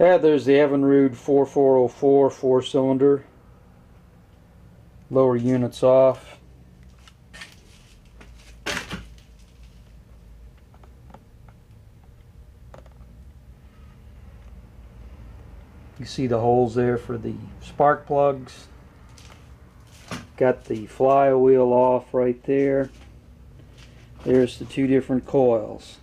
Yeah, there's the Evinrude 4404 four cylinder. Lower units off. You see the holes there for the spark plugs. Got the flywheel off right there. There's the two different coils.